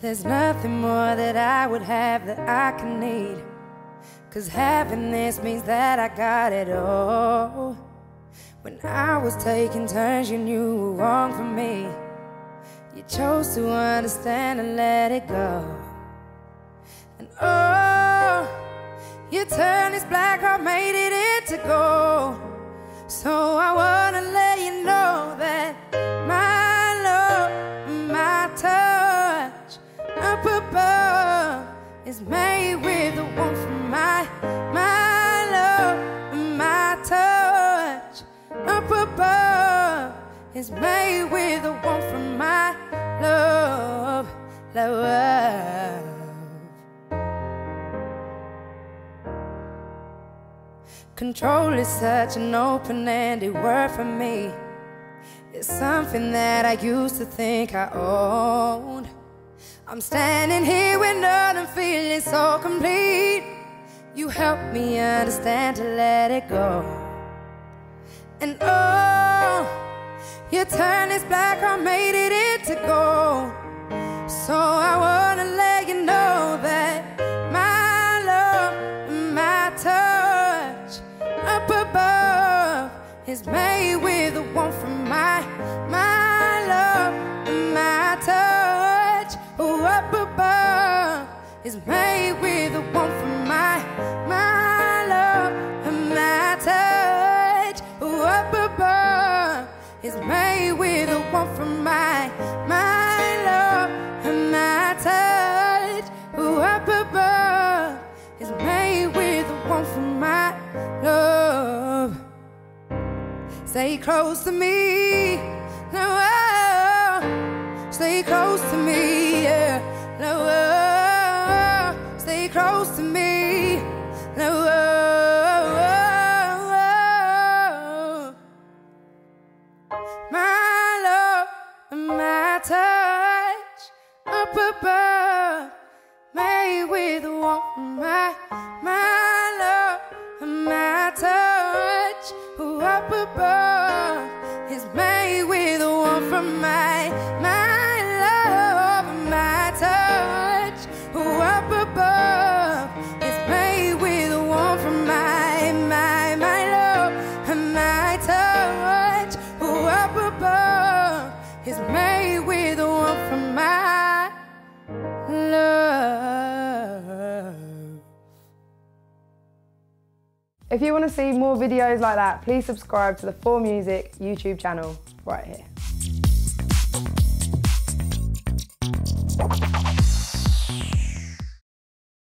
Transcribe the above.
There's nothing more that I would have that I can need. Cause having this means that I got it all. When I was taking turns, you knew were wrong for me. You chose to understand and let it go. And oh, you turned this black heart, made it into gold. Is made with the warmth from my, my love, and my touch up above is made with the warmth from my love, love. Control is such an open-ended word for me. It's something that I used to think I owned. I'm standing here with nothing, feeling so complete. You helped me understand to let it go. And oh, you turned this black heart, made it into gold. So I wanna let you know that my love, my touch up above is made with the warmth from my, my love, is made with the warmth from my, my love, and my touch. Oh, up above is made with the warmth from my, my love, and my touch. Oh, up above is made with the warmth from my love. Stay close to me. No, oh, stay close to me. Me. No, oh, my love, my touch up above, made with of my, my love, my touch up above. Is made with warmth from my If you want to see more videos like that, please subscribe to the 4Music YouTube channel right here.